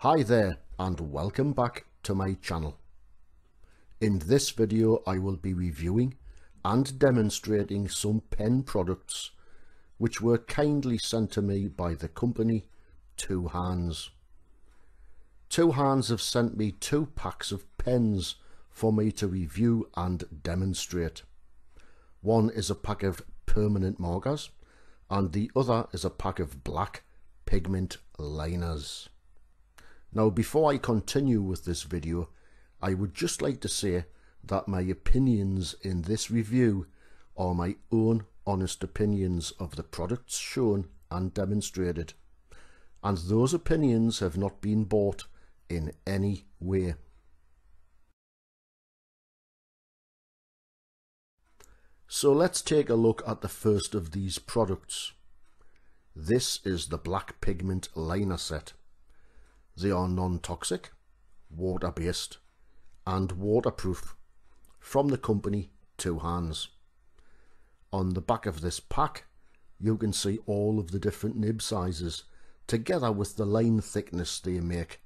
Hi there and welcome back to my channel. In this video I will be reviewing and demonstrating some pen products which were kindly sent to me by the company Two Hands. Two Hands have sent me two packs of pens for me to review and demonstrate. One is a pack of permanent markers and the other is a pack of black pigment liners. Now before I continue with this video, I would just like to say that my opinions in this review are my own honest opinions of the products shown and demonstrated, and those opinions have not been bought in any way. So let's take a look at the first of these products. This is the Black Pigment Liner Set. They are non-toxic, water-based and waterproof from the company Two Hands. On the back of this pack you can see all of the different nib sizes together with the line thickness they make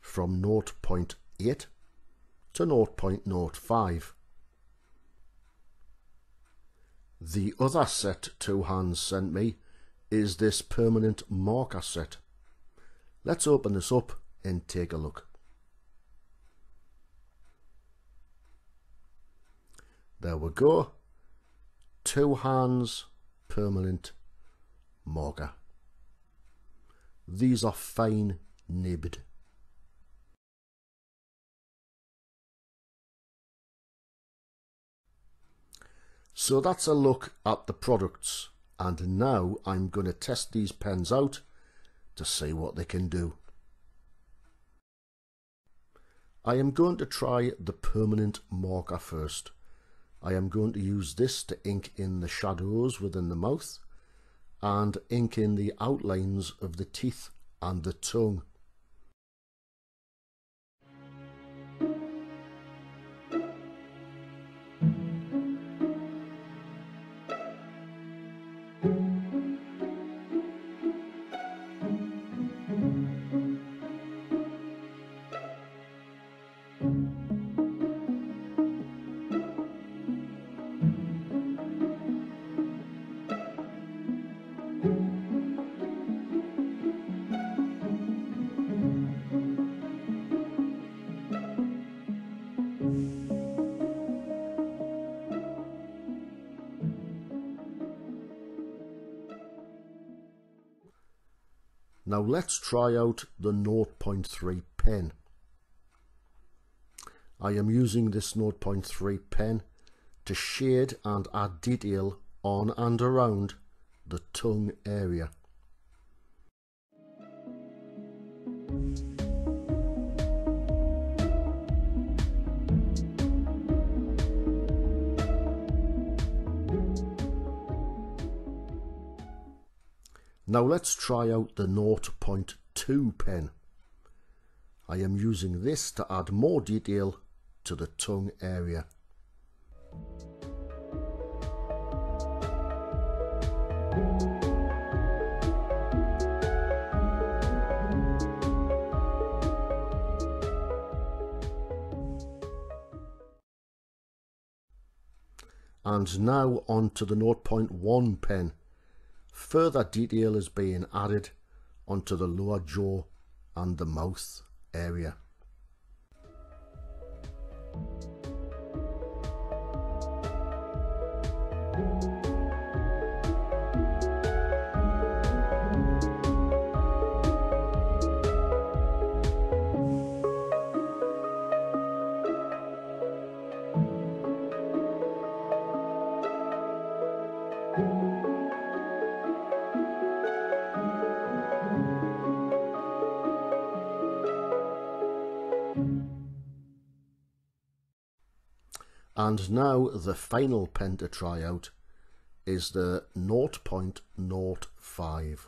from 0.8 to 0.05. The other set Two Hands sent me is this permanent marker set. Let's open this up and take a look. There we go. Two hands permanent marker. These are fine nibbed. So that's a look at the products and now I'm going to test these pens out to see what they can do. I am going to try the permanent marker first. I am going to use this to ink in the shadows within the mouth and ink in the outlines of the teeth and the tongue. Now let's try out the 0.3 pen. I am using this 0.3 pen to shade and add detail on and around the tongue area. Now let's try out the 0.2 pen. I am using this to add more detail to the tongue area. And now on to the 0.1 pen. Further detail is being added onto the lower jaw and the mouth area. And now the final pen to try out is the 0.05.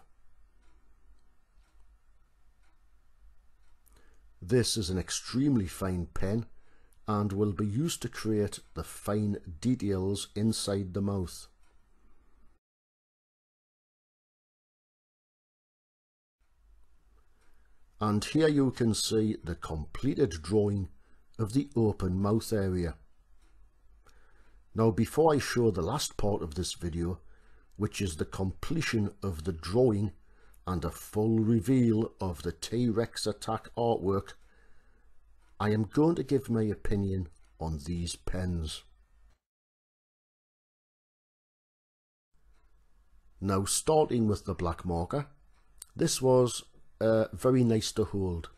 This is an extremely fine pen and will be used to create the fine details inside the mouth. and here you can see the completed drawing of the open mouth area. Now before I show the last part of this video, which is the completion of the drawing and a full reveal of the T-Rex attack artwork, I am going to give my opinion on these pens. Now starting with the black marker, this was uh, very nice to hold.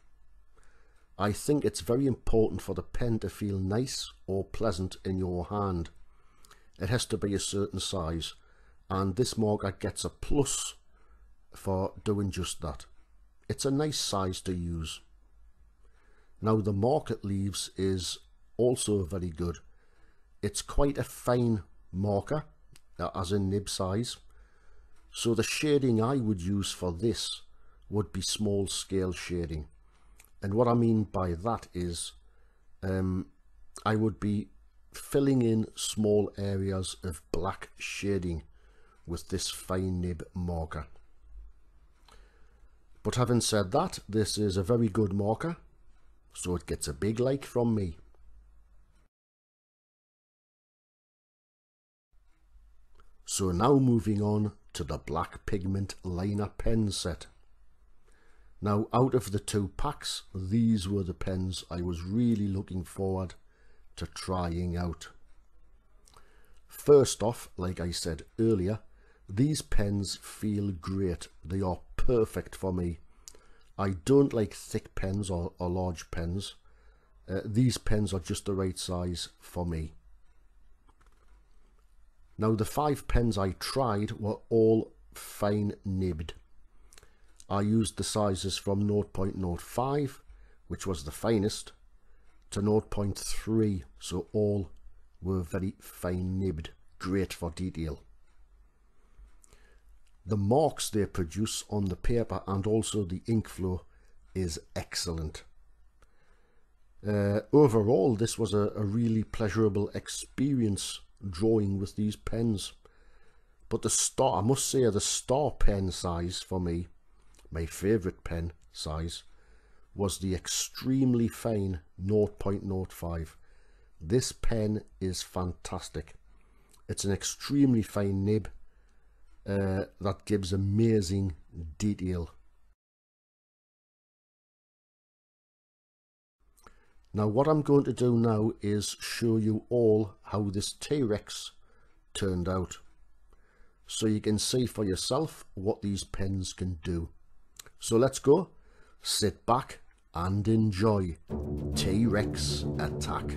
I think it's very important for the pen to feel nice or pleasant in your hand. It has to be a certain size and this marker gets a plus for doing just that. It's a nice size to use. Now the market leaves is also very good. It's quite a fine marker, uh, as in nib size. So the shading I would use for this would be small scale shading. And what I mean by that is um, I would be filling in small areas of black shading with this fine nib marker. But having said that, this is a very good marker, so it gets a big like from me. So now moving on to the black pigment liner pen set. Now out of the two packs, these were the pens I was really looking forward to trying out. First off, like I said earlier, these pens feel great. They are perfect for me. I don't like thick pens or, or large pens. Uh, these pens are just the right size for me. Now the five pens I tried were all fine nibbed. I used the sizes from 0.05, which was the finest, to 0.3, so all were very fine nibbed, great for detail the marks they produce on the paper and also the ink flow is excellent. Uh, overall, this was a, a really pleasurable experience drawing with these pens. But the star, I must say, the star pen size for me, my favourite pen size, was the extremely fine 0.05. This pen is fantastic. It's an extremely fine nib uh, that gives amazing detail. Now what I'm going to do now is show you all how this T-Rex turned out. So you can see for yourself what these pens can do. So let's go, sit back and enjoy T-Rex Attack.